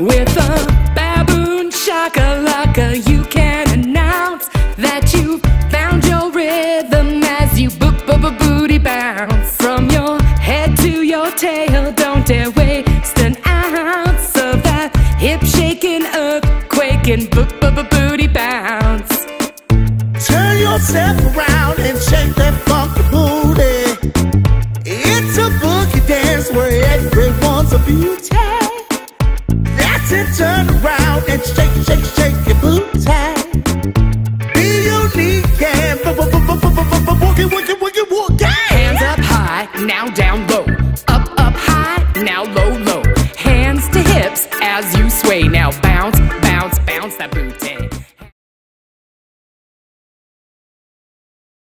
With a baboon shakalaka, you can announce that you've found your rhythm as you boop boop boop booty bounce. From your head to your tail, don't dare waste an ounce of that hip shaking, earthquaking boop boop boop booty bounce. Turn yourself around and shake that funky booty. It's a boogie dance where everyone's a beauty turn around and shake, shake, shake your booty. Be unique and walk it, walk it, walk it. Hands up high, now down low. Up, up high, now low, low. Hands to hips as you sway. Now bounce.